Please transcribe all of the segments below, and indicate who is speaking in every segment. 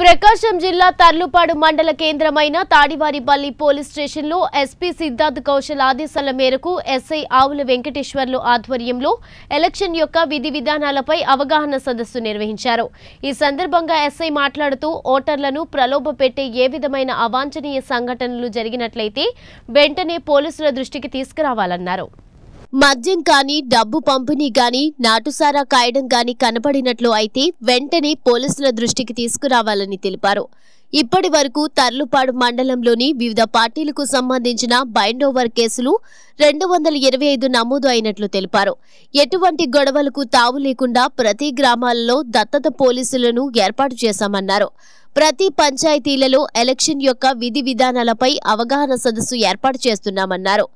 Speaker 1: ప్రకాశం జిల్లా తర్లుపాడు మండల కేంద్రమైన తాడివారిపల్లి పోలీస్ స్టేషన్లో ఎస్పీ సిద్ధార్థ్ కౌశల్ ఆదేశాల మేరకు ఎస్ఐ ఆవుల వెంకటేశ్వర్లు ఆధ్వర్యంలో ఎలక్షన్ యొక్క విధి విధానాలపై అవగాహన సదస్సు నిర్వహించారు. ఈ సందర్భంగా ఎస్ఐ మాట్లాడుతూ ఓటర్లను ప్రలోభపెట్టే ఏ విధమైన అవాంఛనీయ సంఘటనలు జరిగినట్లయితే వెంటనే పోలీసుల దృష్టికి తీసుకురావాలన్నారు. మద్యం కానీ డబ్బు పంపిణీ కానీ నాటుసారా కాయడం కానీ కనపడినట్లు అయితే వెంటనే పోలీసుల దృష్టికి తీసుకురావాలని తెలిపారు. ఇప్పటి వరకు తర్లుపాడు మండలంలోని వివిధ పార్టీలకు సంబంధించిన బైండ్ ఓవర్ కేసులు రెండు వందల ఇరవై ఐదు నమోదు అయినట్లు తెలిపారు. ఎటువంటి గొడవలకు తావు లేకుండా ప్రతి గ్రామాలలో దత్తత పోలీసులను ఏర్పాటు చేశామన్నారు. ప్రతి పంచాయతీలలో ఎలక్షన్ యొక్క విధి విధానాలపై అవగాహన సదస్సు ఏర్పాటు చేస్తున్నామన్నారు.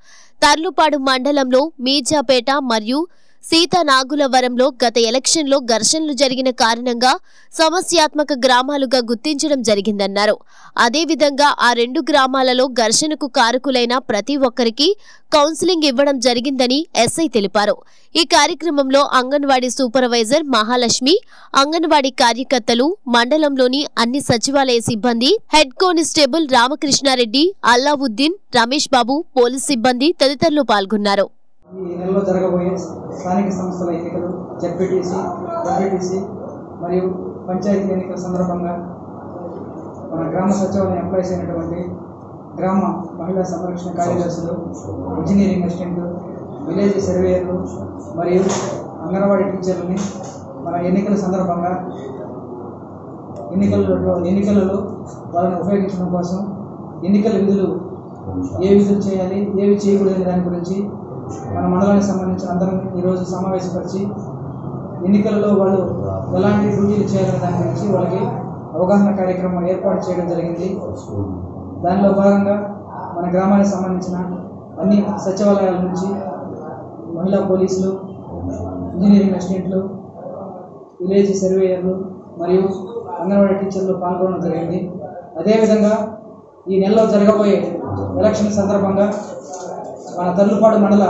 Speaker 1: తర్లుపాడు మండలంలో మీర్జాపేట మరియు సీతానాగులవరంలో గత ఎలక్షన్లో ఘర్షణలు జరిగిన కారణంగా సమస్యాత్మక గ్రామాలుగా గుర్తించడం జరిగిందన్నారు. అదేవిధంగా ఆ రెండు గ్రామాలలో ఘర్షణకు కారకులైన ప్రతి ఒక్కరికి కౌన్సిలింగ్ ఇవ్వడం జరిగిందని ఎస్ఐ తెలిపారు. ఈ కార్యక్రమంలో అంగన్వాడీ సూపర్వైజర్ మహాలక్ష్మి అంగన్వాడీ కార్యకర్తలు మండలంలోని అన్ని సచివాలయ సిబ్బంది head constable Ramakrishna Reddy Allauddin Ramesh Babu police సిబ్బంది తదితరులు పాల్గొన్నారు.
Speaker 2: ఈ నెలలో జరగబోయే స్థానిక సంస్థల ఎన్నికలు జడ్పీటీసీ ఎంపీటీసీ మరియు పంచాయతీ ఎన్నికల సందర్భంగా మన గ్రామ సచివాలయం ఎంప్లాయీస్ అయినటువంటి గ్రామ మహిళా సంరక్షణ కార్యదర్శులు ఇంజనీరింగ్ అసిస్టెంట్ విలేజ్ సర్వేయర్లు మరియు అంగన్వాడీ టీచర్లని మన ఎన్నికల సందర్భంగా ఎన్నికలలో ఎన్నికలలో వాళ్ళని ఉపయోగించడం కోసం ఎన్నికల విధులు ఏ విధులు చేయాలి ఏవి చేయకూడదు దాని గురించి మన మండలానికి సంబంధించిన అందరం ఈరోజు సమావేశపరిచి ఎన్నికలలో వాళ్ళు ఎలాంటి డ్యూటీలు చేయాలనే దాని గురించి వాళ్ళకి అవగాహన కార్యక్రమం ఏర్పాటు చేయడం జరిగింది. దానిలో భాగంగా మన గ్రామానికి సంబంధించిన అన్ని సచివాలయాల నుంచి మహిళా పోలీసులు ఇంజనీరింగ్ అసిస్టెంట్లు విలేజ్ సర్వేయర్లు మరియు అంగన్వాడీ టీచర్లు పాల్గొనడం జరిగింది. అదేవిధంగా ఈ నెలలో జరగబోయే ఎలక్షన్ సందర్భంగా మన తల్లుపాడు మండల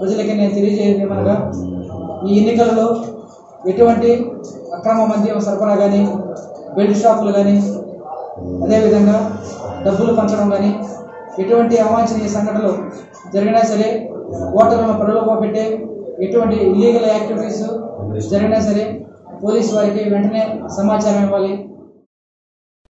Speaker 2: ప్రజలకి నేను తెలియజేయమనగా ఈ ఎన్నికలలో ఎటువంటి అక్రమ మద్యం సరఫరా కానీ బెల్ట్ షాపులు కానీ అదేవిధంగా డబ్బులు పంచడం కానీ ఎటువంటి అవాంఛనీయ సంఘటనలు జరిగినా సరే ఓటర్లను ప్రలోభ ఎటువంటి ఇల్లీగల్ యాక్టివిటీస్ జరిగినా సరే పోలీసు వారికి వెంటనే సమాచారం ఇవ్వాలి.